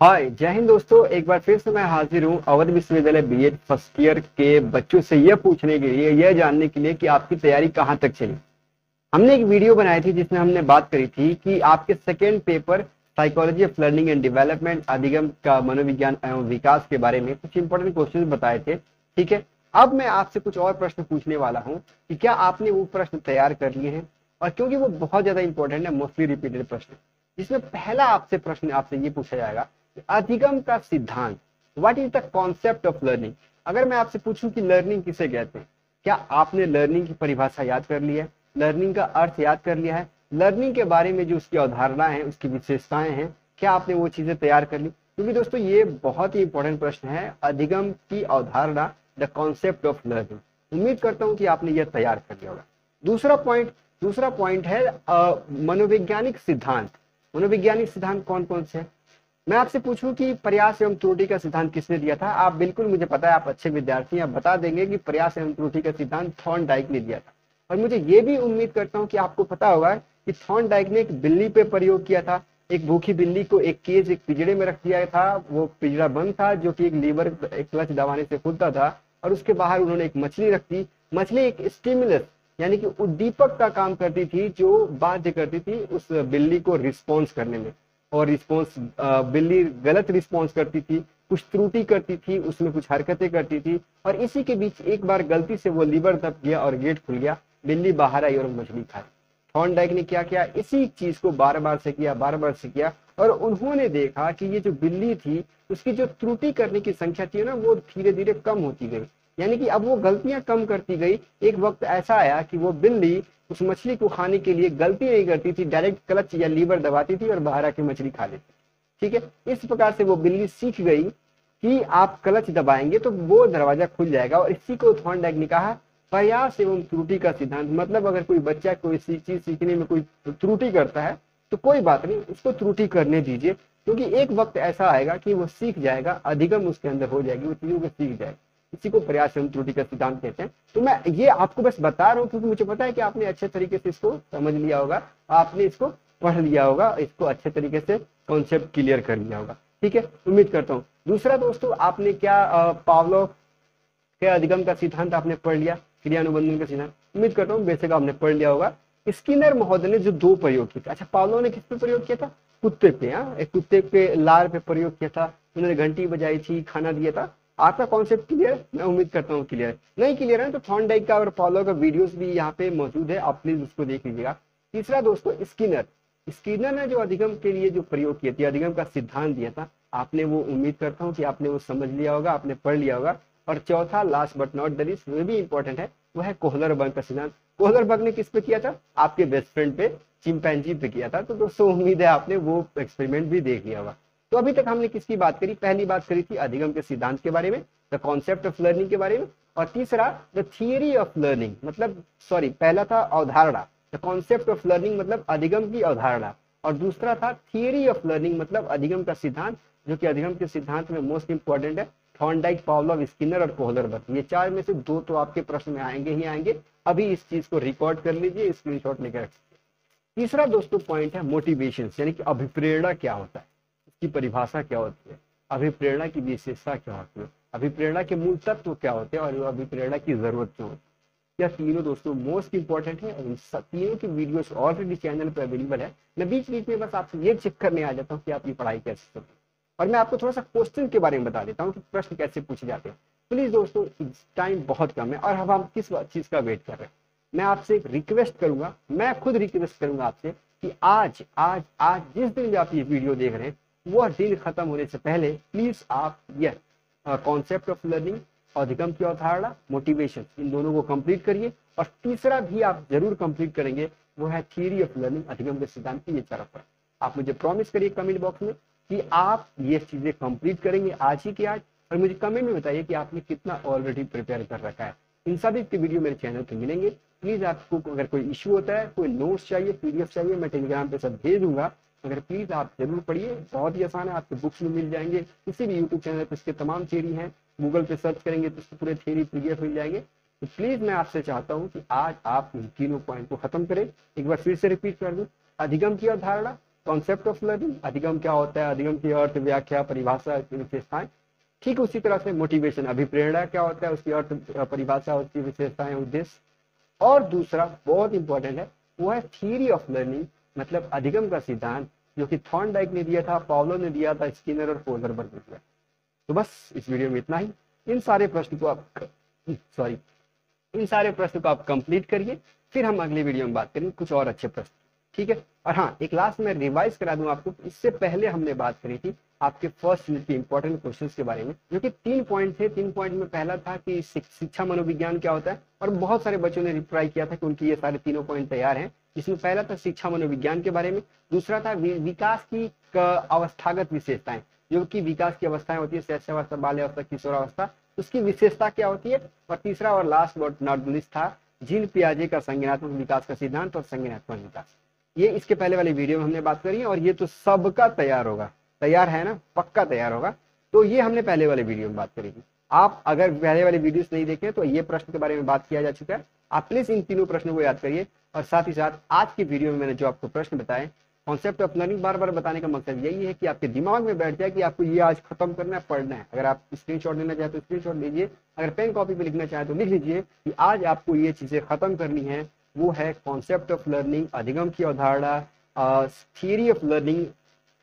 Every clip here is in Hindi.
हाय, जय हिंद दोस्तों। एक बार फिर से मैं हाजिर हूँ अवध विश्वविद्यालय बीएड फ़र्स्ट ईयर के बच्चों से यह पूछने के लिए, यह जानने के लिए कि आपकी तैयारी कहाँ तक चली। हमने एक वीडियो बनाई थी जिसमें हमने बात करी थी कि आपके second paper psychology of learning and development अधिगम का मनोविज्ञान एवं विकास के बारे में कुछ इंपॉर्टेंट क्वेश्चन बताए थे। ठीक है? अब मैं आपसे कुछ और प्रश्न पूछने वाला हूँ कि क्या आपने वो प्रश्न तैयार कर लिए हैं? और क्योंकि वो बहुत ज़्यादा इंपॉर्टेंट है मोस्टली रिपीटेड प्रश्न। जिसमें पहला आपसे प्रश्न आपसे ये पूछा जाएगा अधिगम का सिद्धांत what is the concept of learning अगर मैं आपसे पूछूँ कि लर्निंग किसे कहते हैं, क्या आपने लर्निंग की परिभाषा याद कर ली है? लर्निंग का अर्थ याद कर लिया है? लर्निंग के बारे में जो उसकी अवधारणा है, उसकी विशेषताएँ हैं, क्या आपने वो चीज़ें तैयार कर ली? क्योंकि दोस्तों, ये बहुत ही इंपॉर्टेंट प्रश्न है, अधिगम की अवधारणा द कॉन्सेप्ट ऑफ़ लर्निंग उम्मीद करता हूँ कि आपने यह तैयार कर लिया होगा। दूसरा पॉइंट दूसरा पॉइंट है मनोवैज्ञानिक सिद्धांत। मनोवैज्ञानिक सिद्धांत कौन कौन से मैं आपसे पूछूँ कि प्रयास एवं त्रुटि का सिद्धांत किसने दिया था? आप बिल्कुल मुझे पता है, आप अच्छे विद्यार्थी हैं, आप बता देंगे कि प्रयास एवं त्रुटि का सिद्धांत थॉर्न डाइक ने दिया था। और मुझे ये भी उम्मीद करता हूँ कि आपको पता होगा कि थॉर्न डाइक ने एक बिल्ली पे प्रयोग किया था। एक भूखी बिल्ली को एक केज, एक पिजड़े में रख दिया था। वो पिजड़ा बंद था, जो कि एक लीवर, एक क्लच दबाने से खुलता था। और उसके बाहर उन्होंने एक मछली रख दी। मछली एक स्टिमुलस, यानी कि उद्दीपक का काम करती थी, जो बाध्य करती थी उस बिल्ली को रिस्पॉन्स करने में। और रिस्पॉन्स बिल्ली गलत रिस्पॉन्स करती थी, कुछ त्रुटि करती थी, उसमें कुछ हरकतें करती थी और इसी के बीच एक बार गलती से वो लीवर दब गया और गेट खुल गया, बिल्ली बाहर आई और मछली खाई थॉर्न डाइक ने क्या किया? इसी चीज़ को बार बार से किया बार बार से किया और उन्होंने देखा कि ये जो बिल्ली थी, उसकी जो त्रुटि करने की संख्या थी ना, वो धीरे धीरे कम होती गई। यानी कि अब वो गलतियाँ कम करती गई। एक वक्त ऐसा आया कि वो बिल्ली उस मछली को खाने के लिए गलती नहीं करती थी डायरेक्ट क्लच या लीवर दबाती थी और बाहर आके मछली खा लेती ठीक है? इस प्रकार से वो बिल्ली सीख गई कि आप क्लच दबाएँगे तो वो दरवाज़ा खुल जाएगा और इसी को थॉर्नडाइक ने कहा, प्रयास एवं त्रुटि का सिद्धांत मतलब अगर कोई बच्चा कोई चीज़ सीखने में कोई त्रुटि करता है तो कोई बात नहीं, उसको त्रुटि करने दीजिए, क्योंकि एक वक्त ऐसा आएगा कि वो सीख जाएगा, अधिगम उसके अंदर हो जाएगी, वो चीज़ों को सीख जाएगा। इसी को प्रयास एवं त्रुटि का सिद्धांत कहते हैं। तो मैं ये आपको बस बता रहा हूँ, क्योंकि मुझे पता है कि आपने अच्छे तरीके से इसको समझ लिया होगा, आपने इसको पढ़ लिया होगा, इसको अच्छे तरीके से कॉन्सेप्ट क्लियर कर लिया होगा। ठीक है? उम्मीद करता हूँ। दूसरा दोस्तों, आपने क्या पावलो के अधिगम का सिद्धांत आपने पढ़ लिया? क्रियानुबंधन का सिद्धांत। उम्मीद करता हूँ बेसिक आपने पढ़ लिया होगा। स्किनर महोदय ने जो दो प्रयोग किए थे। अच्छा पावलो ने किस पे प्रयोग किया था? कुत्ते पे हाँ? एक कुत्ते पे लार पे प्रयोग किया था। उन्होंने घंटी बजाई थी, खाना दिया था। आपका कॉन्सेप्ट क्लियर मैं उम्मीद करता हूँ क्लियर नहीं क्लियर है तो थॉर्नडाइक का और फॉलो का वीडियोस भी यहाँ पे मौजूद है। आप प्लीज़ उसको देख लीजिएगा। तीसरा दोस्तों स्किनर स्किनर ने जो अधिगम के लिए जो प्रयोग किया था, अधिगम का सिद्धांत दिया था, आपने वो उम्मीद करता हूँ कि आपने वो समझ लिया होगा, आपने पढ़ लिया होगा। और चौथा last but not the least वो भी इंपॉर्टेंट है, वो है कोहलर बग का सिद्धांत। कोहलर बर्ग ने किस पे किया था? आपके बेस्ट फ्रेंड पे चिंपैंजी पे किया था। तो दोस्तों, उम्मीद है आपने वो एक्सपेरिमेंट भी देख लिया होगा। तो अभी तक हमने किसकी बात करी? पहली बात करी थी अधिगम के सिद्धांत के बारे में द कॉन्सेप्ट ऑफ़ लर्निंग के बारे में, और तीसरा द थियरी ऑफ़ लर्निंग मतलब सॉरी पहला था अवधारणा। द कॉन्सेप्ट ऑफ़ लर्निंग मतलब अधिगम की अवधारणा। और दूसरा था थियरी ऑफ़ लर्निंग मतलब अधिगम का सिद्धांत, जो कि अधिगम के सिद्धांत में मोस्ट इंपॉर्टेंट है थॉर्नडाइक पावलोव स्किनर और कोहलर बर्ग ये चार में से दो तो आपके प्रश्न में आएँगे ही आएँगे। अभी इस चीज़ को रिकॉर्ड कर लीजिए स्क्रीनशॉट लेकर। तीसरा दोस्तों पॉइंट है मोटिवेशन यानी कि अभिप्रेरणा क्या होता है। की परिभाषा क्या होती है? अभिप्रेरणा की विशेषता क्या होती है? अभिप्रेरणा के मूल तत्व क्या होते हैं और अभिप्रेरणा की ज़रूरत क्यों होती है? यह तीनों दोस्तों मोस्ट इंपॉर्टेंट है और इन तीनों की वीडियोस ऑलरेडी चैनल पर अवेलेबल है। मैं बीच बीच में बस आपसे ये चेक करने आ जाता हूँ कि आपकी पढ़ाई कैसे चल और मैं आपको थोड़ा सा क्वेश्चन के बारे में बता देता हूँ कि प्रश्न कैसे पूछे जाते हैं। प्लीज़ दोस्तों टाइम बहुत कम है और हम किस चीज़ का वेट कर रहे हैं? मैं आपसे रिक्वेस्ट करूँगा। मैं खुद रिक्वेस्ट करूँगा आपसे कि आज आज आज जिस दिन भी आप ये वीडियो देख रहे हैं वह दिन खत्म होने से पहले प्लीज़ आप यह कॉन्सेप्ट ऑफ़ लर्निंग अधिगम की अवधारणा मोटिवेशन इन दोनों को कंप्लीट करिए। और तीसरा भी आप ज़रूर कंप्लीट करेंगे, वो है थियरी ऑफ़ लर्निंग अधिगम के सिद्धांत की तरफ़ आप मुझे प्रॉमिस करिए कमेंट बॉक्स में कि आप ये चीज़ें कंप्लीट करेंगे आज ही के आज। और मुझे कमेंट में बताइए कि आपने कितना ऑलरेडी प्रिपेयर कर रखा है। इन सभी के वीडियो मेरे चैनल पे मिलेंगे। प्लीज़ आपको अगर कोई इश्यू होता है, कोई नोट्स चाहिए पीडीएफ चाहिए, मैं टेलीग्राम पे सब भेज दूँगा। अगर प्लीज़ आप ज़रूर पढ़िए, बहुत ही आसान है, आपके बुक्स में मिल जाएँगे। किसी भी यूट्यूब चैनल पर इसके तमाम थियरी हैं गूगल पे सर्च करेंगे तो इसके पूरे थियरी पीडीएफ मिल जाएँगे। तो प्लीज़ मैं आपसे चाहता हूँ कि आज आप इन तीनों पॉइंट को खत्म करें। एक बार फिर से रिपीट कर दूँ, अधिगम की अवधारणा कॉन्सेप्ट ऑफ़ लर्निंग अधिगम क्या होता है, अधिगम की अर्थ व्याख्या, परिभाषा, विशेषताएँ। ठीक उसी तरह से मोटिवेशन अभिप्रेरणा क्या होता है, उसकी अर्थ, परिभाषा, उसकी विशेषताएँ, उद्देश्य। और दूसरा बहुत इंपॉर्टेंट है, वो है थियरी ऑफ़ लर्निंग मतलब अधिगम का सिद्धांत, जो कि थॉर्न ने दिया था, पावलो ने दिया था, स्किनर और पोलरबर्ग ने दिया तो बस इस वीडियो में इतना ही। इन सारे प्रश्न को आप सॉरी इन सारे प्रश्न को आप कंप्लीट करिए, फिर हम अगले वीडियो में बात करेंगे कुछ और अच्छे प्रश्न। ठीक है? और हाँ एक लास्ट में रिवाइज करा दूँ आपको। इससे पहले हमने बात करी थी आपके फ़र्स्ट यूनिट के इंपॉर्टेंट क्वेश्चन के बारे में, जो कि तीन पॉइंट थे, तीन पॉइंट में पहला था कि शिक्षा मनोविज्ञान क्या होता है, और बहुत सारे बच्चों ने रिप्लाई किया था कि उनकी ये सारे तीनों पॉइंट तैयार हैं, जिसमें पहला था शिक्षा मनोविज्ञान के बारे में, दूसरा था विकास की अवस्थागत विशेषताएँ, जो कि विकास की अवस्थाएँ होती है शैशवावस्था बाल्यावस्था किशोरावस्था उसकी विशेषता क्या होती है? और तीसरा और लास्ट बट नॉट लिस्ट था जीन पियाजे का संज्ञानात्मक विकास का सिद्धांत और संज्ञानात्मक विकास। ये इसके पहले वाली वीडियो में हमने बात करी है, और ये तो सबका तैयार होगा। तैयार है ना? पक्का तैयार होगा। तो ये हमने पहले वाले वीडियो में बात करी थी। आप अगर पहले वाले वीडियोस नहीं देखे तो ये प्रश्न के बारे में बात किया जा चुका है। आप प्लीज़ इन तीनों प्रश्नों को याद करिए और साथ ही साथ आज की वीडियो में मैंने जो आपको प्रश्न बताए कॉन्सेप्ट ऑफ़ लर्निंग बार बार बताने का मकसद यही है कि आपके दिमाग में बैठ जाए कि आपको ये आज खत्म करना है, पढ़ना है। अगर आप स्क्रीन लेना चाहे तो स्क्रीन लीजिए। अगर पेन कॉपी पे लिखना चाहे तो लिख लीजिए कि आज आपको ये चीज़ें खत्म करनी है। वो है कॉन्सेप्ट ऑफ़ लर्निंग अधिगम की अवधारणा थियरी ऑफ़ लर्निंग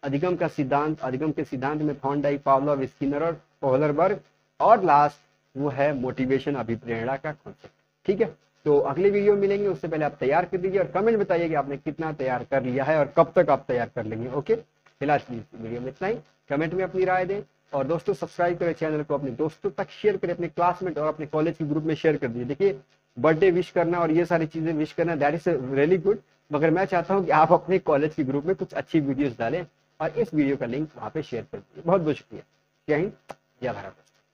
अधिगम का सिद्धांत, अधिगम के सिद्धांत में थॉन्डाई पावलव स्किनर और पोहलरबर्ग और लास्ट वो है मोटिवेशन अभिप्रेरणा का कॉन्सेप्ट ठीक है? तो अगले वीडियो में मिलेंगे, उससे पहले आप तैयार कर दीजिए और कमेंट बताइए कि आपने कितना तैयार कर लिया है और कब तक आप तैयार कर लेंगे ओके फ़िलहाल वीडियो में इतना ही। कमेंट में अपनी राय दें और दोस्तों सब्सक्राइब करें चैनल को, अपने दोस्तों तक शेयर करें, अपने क्लासमेट और अपने कॉलेज के ग्रुप में शेयर कर दीजिए। देखिए बर्थडे विश करना और ये सारी चीज़ें विश करना दैट इज़ रियली गुड मगर मैं चाहता हूँ कि आप अपने कॉलेज के ग्रुप में कुछ अच्छी वीडियोस डालें। और इस वीडियो का लिंक वहाँ पे शेयर कर दीजिए। बहुत बहुत शुक्रिया। जय हिंद, जय भारत।